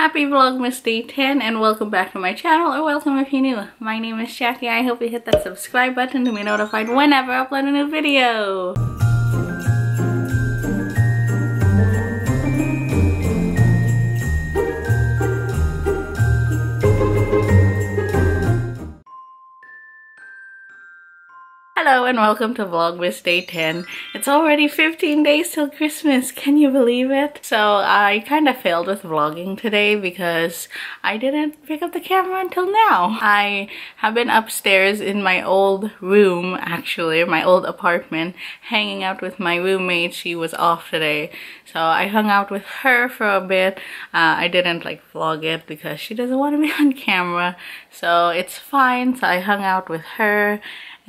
Happy Vlogmas Day 10 and welcome back to my channel or welcome if you're new. My name is Jackie. I hope you hit that subscribe button to be notified whenever I upload a new video. Hello and welcome to Vlogmas Day 10. It's already 15 days till Christmas, can you believe it? So I kind of failed with vlogging today because I didn't pick up the camera until now. I have been upstairs in my old room, actually, my old apartment, hanging out with my roommate. She was off today. So I hung out with her for a bit. Uh, I didn't like vlog it because she doesn't want to be on camera. So it's fine. So I hung out with her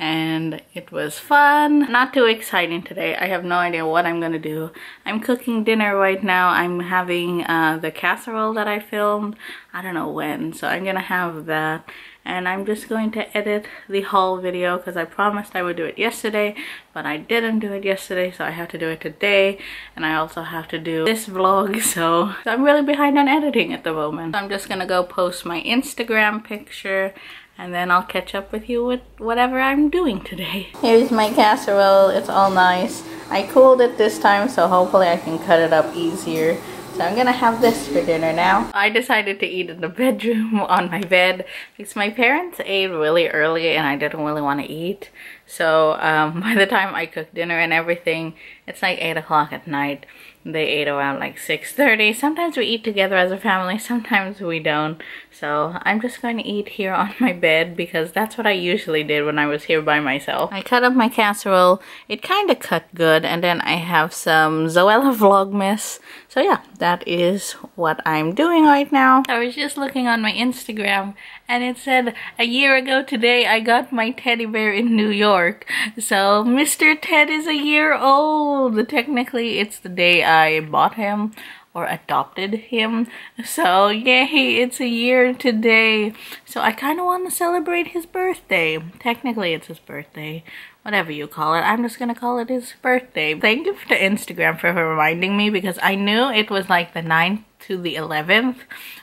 and it was fun. Not too exciting today. I have no idea what I'm gonna do. I'm cooking dinner right now. I'm having uh, the casserole that I filmed. I don't know when, so I'm gonna have that. And I'm just going to edit the haul video because I promised I would do it yesterday, but I didn't do it yesterday, so I have to do it today. And I also have to do this vlog, so, so I'm really behind on editing at the moment. I'm just gonna go post my Instagram picture and then I'll catch up with you with whatever I'm doing today. Here's my casserole. It's all nice. I cooled it this time so hopefully I can cut it up easier. So I'm gonna have this for dinner now. I decided to eat in the bedroom on my bed because my parents ate really early and I didn't really want to eat. So um, by the time I cooked dinner and everything, it's like 8 o'clock at night they ate around like 6.30. Sometimes we eat together as a family, sometimes we don't. So I'm just going to eat here on my bed because that's what I usually did when I was here by myself. I cut up my casserole. It kind of cut good and then I have some Zoella Vlogmas. So yeah, that is what I'm doing right now. I was just looking on my Instagram and it said a year ago today I got my teddy bear in New York. So Mr. Ted is a year old. Technically it's the day I bought him or adopted him. So yay, it's a year today. So I kind of want to celebrate his birthday. Technically it's his birthday, whatever you call it. I'm just gonna call it his birthday. Thank you to Instagram for reminding me because I knew it was like the 9th to the 11th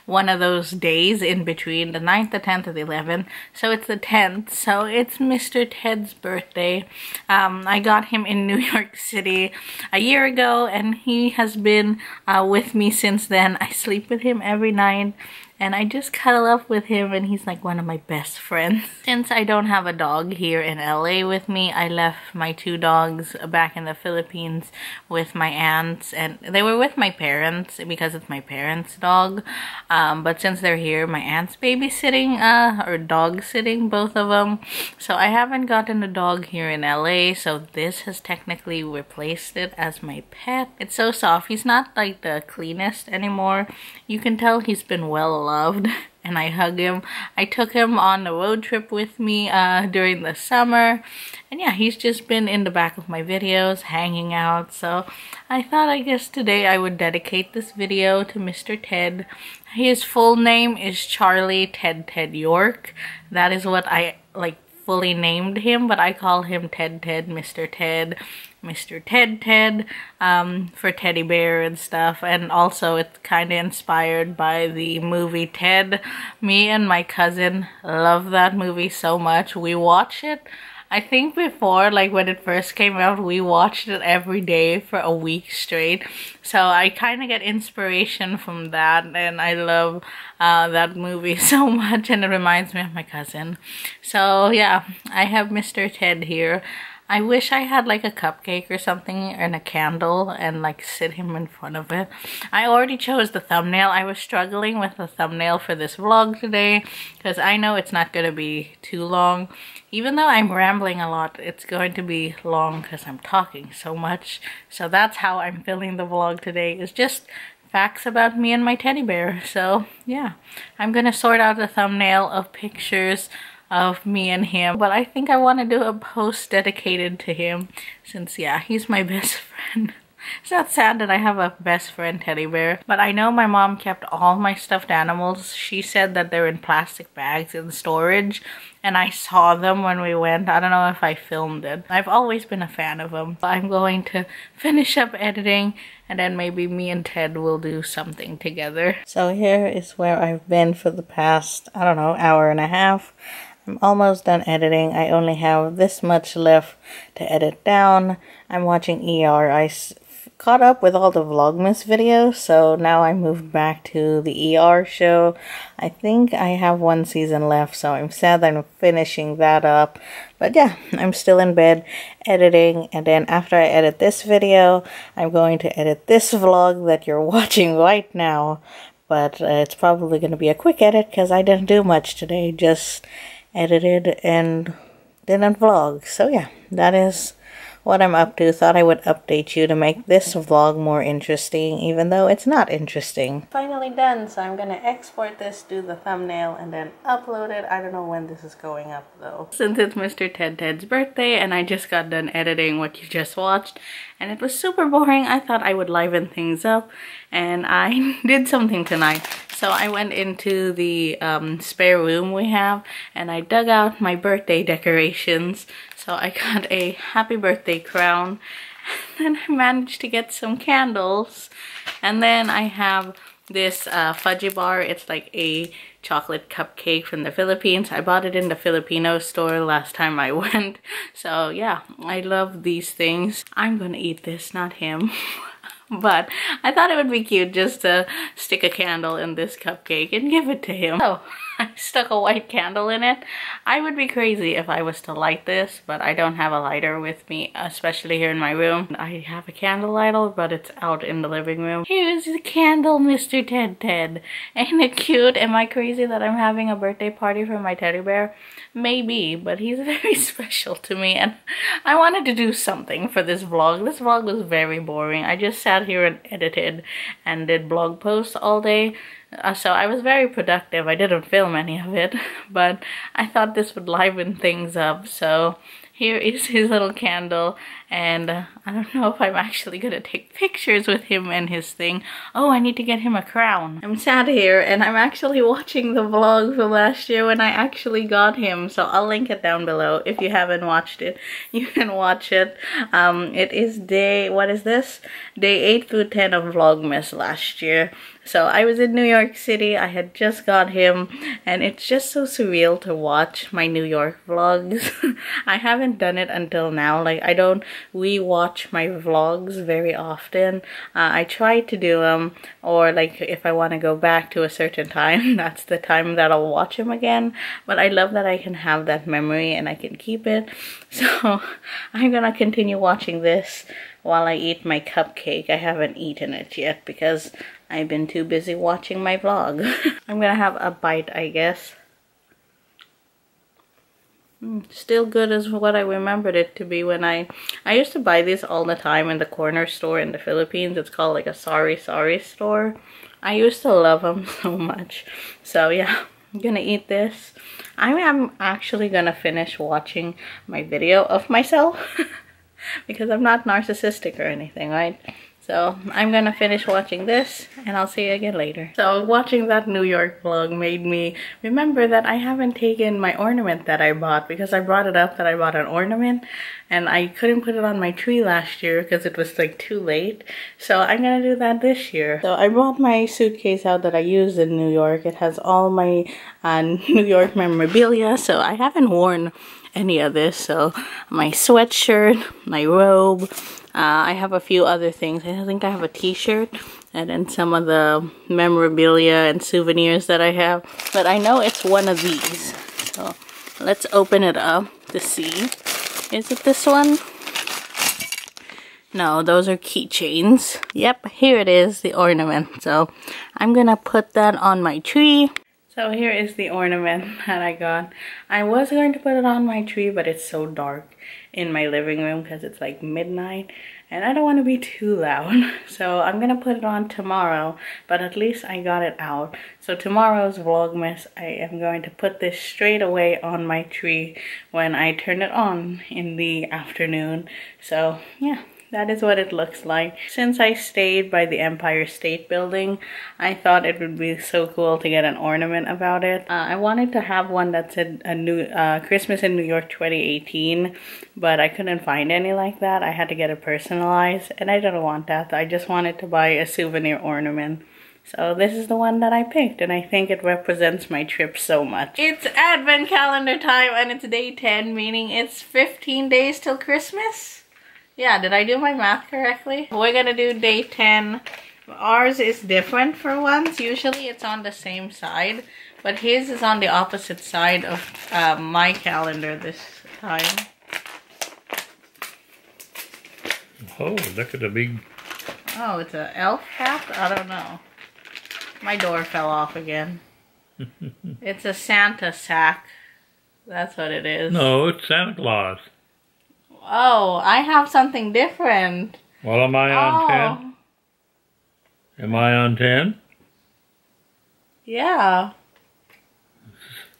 one of those days in between the 9th the 10th or the 11th so it's the 10th so it's mr ted's birthday. Um, i got him in new york city a year ago and he has been uh, with me since then. I sleep with him every night and I just cuddle up with him and he's like one of my best friends. Since I don't have a dog here in LA with me, I left my two dogs back in the Philippines with my aunts and they were with my parents because it's my parents' dog. Um, but since they're here, my aunt's babysitting uh, or dog sitting, both of them. So I haven't gotten a dog here in LA, so this has technically replaced it as my pet. It's so soft. He's not like the cleanest anymore. You can tell he's been well loved and I hug him. I took him on the road trip with me uh, during the summer. And yeah, he's just been in the back of my videos, hanging out. So I thought I guess today I would dedicate this video to Mr. Ted. His full name is Charlie Ted Ted York. That is what I like fully named him, but I call him Ted Ted, Mr. Ted. Mr. Ted Ted um, for teddy bear and stuff. And also it's kind of inspired by the movie Ted. Me and my cousin love that movie so much. We watch it. I think before, like when it first came out, we watched it every day for a week straight. So I kind of get inspiration from that and I love uh, that movie so much and it reminds me of my cousin. So yeah, I have Mr. Ted here. I wish I had like a cupcake or something and a candle and like sit him in front of it. I already chose the thumbnail. I was struggling with the thumbnail for this vlog today because I know it's not going to be too long. Even though I'm rambling a lot, it's going to be long because I'm talking so much. So that's how I'm filling the vlog today. is just facts about me and my teddy bear. So yeah, I'm to sort out the thumbnail of pictures of me and him. But I think I want to do a post dedicated to him since, yeah, he's my best friend. It's not sad that I have a best friend teddy bear, but I know my mom kept all my stuffed animals. She said that they're in plastic bags in storage, and I saw them when we went. I don't know if I filmed it. I've always been a fan of them. I'm going to finish up editing and then maybe me and Ted will do something together. So here is where I've been for the past, I don't know, hour and a half. I'm almost done editing. I only have this much left to edit down. I'm watching ER. I caught up with all the Vlogmas videos, so now I moved back to the ER show. I think I have one season left, so I'm sad that I'm finishing that up. But yeah, I'm still in bed editing, and then after I edit this video, I'm going to edit this vlog that you're watching right now. But uh, it's probably going to be a quick edit because I didn't do much today, just edited and didn't vlog. So yeah, that is what I'm up to. Thought I would update you to make this vlog more interesting, even though it's not interesting. Finally done, so I'm gonna export this, do the thumbnail, and then upload it. I don't know when this is going up though. Since it's Mr. Ted Ted's birthday and I just got done editing what you just watched, and it was super boring, I thought I would liven things up, and I did something tonight. So I went into the um, spare room we have and I dug out my birthday decorations. So I got a happy birthday crown and then I managed to get some candles. And then I have this uh, Fudgee Barr. It's like a chocolate cupcake from the Philippines. I bought it in the Filipino store last time I went. So yeah, I love these things. I'm gonna eat this, not him. but I thought it would be cute just to stick a candle in this cupcake and give it to him. Oh, I stuck a white candle in it. I would be crazy if I was to light this, but I don't have a lighter with me, especially here in my room. I have a candle lighter, but it's out in the living room. Here's the candle, Mr. Ted Ted. Ain't it cute? Am I crazy that I'm having a birthday party for my teddy bear? Maybe, but he's very special to me and I wanted to do something for this vlog. This vlog was very boring. I just sat here and edited and did blog posts all day. Uh, so I was very productive. I didn't film any of it, but I thought this would liven things up. So here is his little candle and I don't know if I'm actually gonna take pictures with him and his thing. Oh, I need to get him a crown. I'm sad here and I'm actually watching the vlog from last year when I actually got him. So I'll link it down below. If you haven't watched it, you can watch it. Um, it is day, what is this? Day 8 through 10 of Vlogmas last year. So I was in New York City. I had just got him and it's just so surreal to watch my New York vlogs. I haven't done it until now. Like I don't re-watch my vlogs very often. Uh, I try to do them or like if I want to go back to a certain time, that's the time that I'll watch them again. But I love that I can have that memory and I can keep it. So I'm gonna continue watching this while I eat my cupcake. I haven't eaten it yet because I've been too busy watching my vlog. I'm gonna have a bite, I guess. Mm, still good as what I remembered it to be when I... I used to buy these all the time in the corner store in the Philippines. It's called like a sari-sari store. I used to love them so much. So yeah, I'm gonna eat this. I am actually gonna finish watching my video of myself. because I'm not narcissistic or anything, right? So I'm gonna finish watching this and I'll see you again later. So watching that New York vlog made me remember that I haven't taken my ornament that I bought because I brought it up that I bought an ornament and I couldn't put it on my tree last year because it was like too late. So I'm gonna do that this year. So I brought my suitcase out that I used in New York. It has all my uh, New York memorabilia. So I haven't worn any of this. So my sweatshirt, my robe, uh, I have a few other things. I think I have a t-shirt and then some of the memorabilia and souvenirs that I have. But I know it's one of these. So let's open it up to see. Is it this one? No, those are keychains. Yep, here it is, the ornament. So I'm gonna put that on my tree. So here is the ornament that I got. I was going to put it on my tree, but it's so dark in my living room because it's like midnight and I don't want to be too loud. So I'm going to put it on tomorrow, but at least I got it out. So tomorrow's Vlogmas, I am going to put this straight away on my tree when I turn it on in the afternoon. So yeah, that is what it looks like. Since I stayed by the Empire State Building, I thought it would be so cool to get an ornament about it. Uh, I wanted to have one that said a new uh, Christmas in New York 2018, but I couldn't find any like that. I had to get it personalized, and I didn't want that. I just wanted to buy a souvenir ornament. So this is the one that I picked and I think it represents my trip so much. It's advent calendar time and it's day 10 meaning it's 15 days till Christmas. Yeah, did I do my math correctly? We're gonna do day 10. Ours is different for once. Usually it's on the same side, but his is on the opposite side of uh, my calendar this time. Oh, look at the big... Oh, it's an elf hat? I don't know. My door fell off again. it's a Santa sack. That's what it is. No, it's Santa Claus. Oh, I have something different. Well, am I on oh. 10? Am I on 10? Yeah.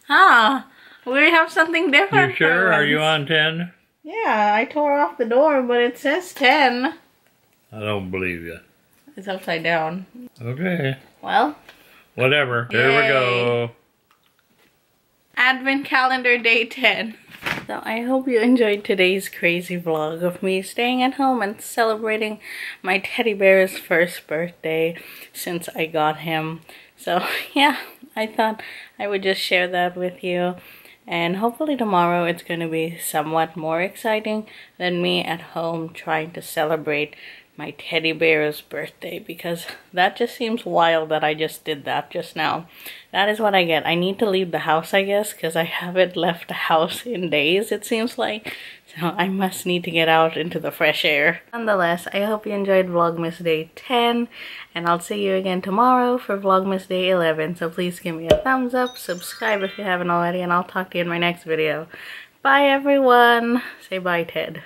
Huh. We have something different. You sure? Are you on 10? Yeah, I tore off the door, but it says 10. I don't believe you. It's upside down. Okay. Well. Whatever. Yay. There we go. Advent calendar day 10. So I hope you enjoyed today's crazy vlog of me staying at home and celebrating my teddy bear's first birthday since I got him. So yeah, I thought I would just share that with you. And hopefully tomorrow it's going to be somewhat more exciting than me at home trying to celebrate my teddy bear's birthday because that just seems wild that I just did that just now. That is what I get. I need to leave the house, I guess, because I haven't left the house in days, it seems like. So I must need to get out into the fresh air. Nonetheless, I hope you enjoyed Vlogmas Day 10, and I'll see you again tomorrow for Vlogmas Day 11. So please give me a thumbs up, subscribe if you haven't already, and I'll talk to you in my next video. Bye, everyone. Say bye, Ted.